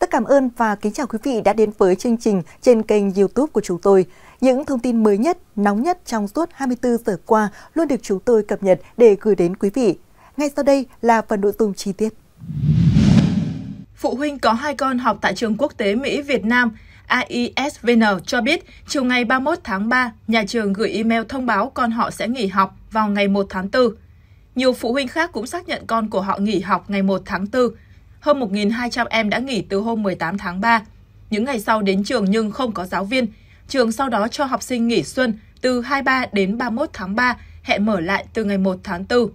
Rất cảm ơn và kính chào quý vị đã đến với chương trình trên kênh YouTube của chúng tôi. Những thông tin mới nhất, nóng nhất trong suốt 24 giờ qua luôn được chúng tôi cập nhật để gửi đến quý vị. Ngay sau đây là phần nội dung chi tiết. Phụ huynh có hai con học tại trường quốc tế Mỹ Việt Nam AISVN cho biết chiều ngày 31 tháng 3, nhà trường gửi email thông báo con họ sẽ nghỉ học vào ngày 1 tháng 4. Nhiều phụ huynh khác cũng xác nhận con của họ nghỉ học ngày 1 tháng 4. Hơn 1.200 em đã nghỉ từ hôm 18 tháng 3. Những ngày sau đến trường nhưng không có giáo viên. Trường sau đó cho học sinh nghỉ xuân từ 23 đến 31 tháng 3, hẹn mở lại từ ngày 1 tháng 4.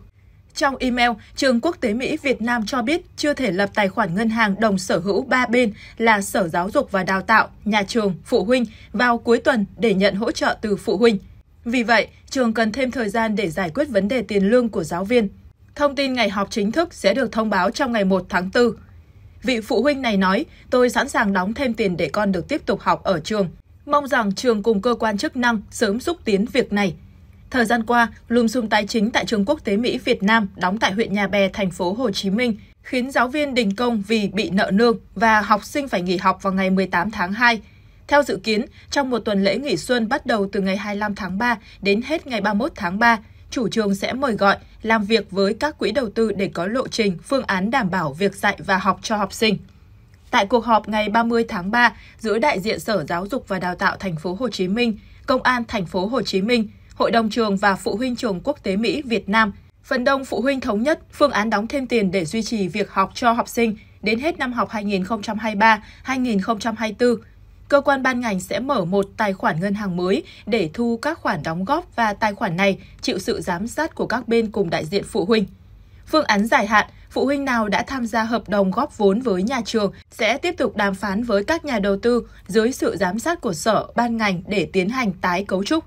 Trong email, Trường Quốc tế Mỹ Việt Nam cho biết chưa thể lập tài khoản ngân hàng đồng sở hữu ba bên là Sở Giáo dục và Đào tạo, nhà trường, phụ huynh vào cuối tuần để nhận hỗ trợ từ phụ huynh. Vì vậy, trường cần thêm thời gian để giải quyết vấn đề tiền lương của giáo viên. Thông tin ngày họp chính thức sẽ được thông báo trong ngày 1 tháng 4. Vị phụ huynh này nói, tôi sẵn sàng đóng thêm tiền để con được tiếp tục học ở trường. Mong rằng trường cùng cơ quan chức năng sớm xúc tiến việc này. Thời gian qua, lùm xùm tài chính tại trường quốc tế Mỹ Việt Nam đóng tại huyện Nhà Bè, thành phố Hồ Chí Minh khiến giáo viên đình công vì bị nợ nương và học sinh phải nghỉ học vào ngày 18 tháng 2. Theo dự kiến, trong một tuần lễ nghỉ xuân bắt đầu từ ngày 25 tháng 3 đến hết ngày 31 tháng 3, chủ trường sẽ mời gọi làm việc với các quỹ đầu tư để có lộ trình, phương án đảm bảo việc dạy và học cho học sinh. Tại cuộc họp ngày 30 tháng 3 giữa đại diện Sở Giáo dục và Đào tạo thành phố Hồ Chí Minh, Công an thành phố Hồ Chí Minh, Hội đồng trường và Phụ huynh trường quốc tế Mỹ Việt Nam, phần đông phụ huynh thống nhất phương án đóng thêm tiền để duy trì việc học cho học sinh đến hết năm học 2023-2024 cơ quan ban ngành sẽ mở một tài khoản ngân hàng mới để thu các khoản đóng góp và tài khoản này chịu sự giám sát của các bên cùng đại diện phụ huynh. Phương án dài hạn, phụ huynh nào đã tham gia hợp đồng góp vốn với nhà trường sẽ tiếp tục đàm phán với các nhà đầu tư dưới sự giám sát của sở, ban ngành để tiến hành tái cấu trúc.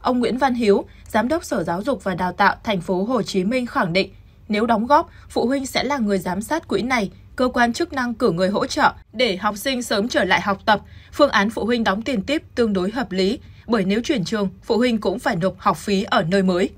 Ông Nguyễn Văn Hiếu, Giám đốc Sở Giáo dục và Đào tạo thành phố Hồ Chí Minh khẳng định, nếu đóng góp, phụ huynh sẽ là người giám sát quỹ này cơ quan chức năng cử người hỗ trợ để học sinh sớm trở lại học tập. Phương án phụ huynh đóng tiền tiếp tương đối hợp lý, bởi nếu chuyển trường, phụ huynh cũng phải nộp học phí ở nơi mới.